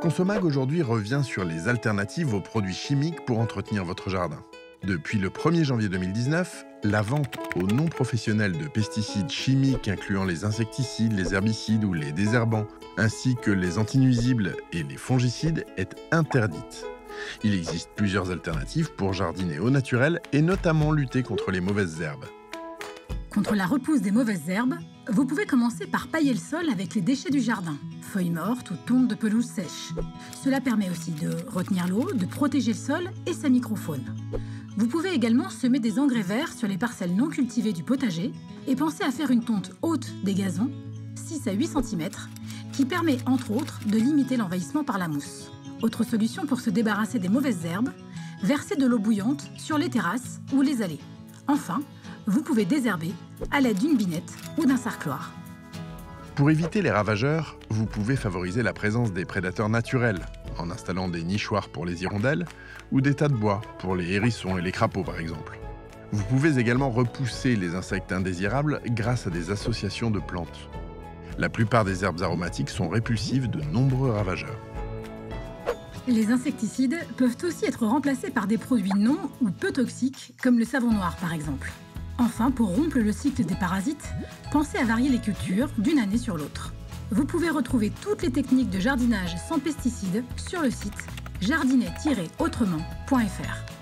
Consomag aujourd'hui revient sur les alternatives aux produits chimiques pour entretenir votre jardin. Depuis le 1er janvier 2019, la vente aux non-professionnels de pesticides chimiques incluant les insecticides, les herbicides ou les désherbants, ainsi que les antinuisibles et les fongicides est interdite. Il existe plusieurs alternatives pour jardiner au naturel et notamment lutter contre les mauvaises herbes. Contre la repousse des mauvaises herbes, vous pouvez commencer par pailler le sol avec les déchets du jardin, feuilles mortes ou tontes de pelouse sèche. Cela permet aussi de retenir l'eau, de protéger le sol et sa microfaune. Vous pouvez également semer des engrais verts sur les parcelles non cultivées du potager et penser à faire une tonte haute des gazons, 6 à 8 cm, qui permet entre autres de limiter l'envahissement par la mousse. Autre solution pour se débarrasser des mauvaises herbes, verser de l'eau bouillante sur les terrasses ou les allées. Enfin, vous pouvez désherber à l'aide d'une binette ou d'un sarcloir. Pour éviter les ravageurs, vous pouvez favoriser la présence des prédateurs naturels en installant des nichoirs pour les hirondelles ou des tas de bois pour les hérissons et les crapauds par exemple. Vous pouvez également repousser les insectes indésirables grâce à des associations de plantes. La plupart des herbes aromatiques sont répulsives de nombreux ravageurs. Les insecticides peuvent aussi être remplacés par des produits non ou peu toxiques, comme le savon noir par exemple. Enfin, pour rompre le cycle des parasites, pensez à varier les cultures d'une année sur l'autre. Vous pouvez retrouver toutes les techniques de jardinage sans pesticides sur le site jardinet-autrement.fr.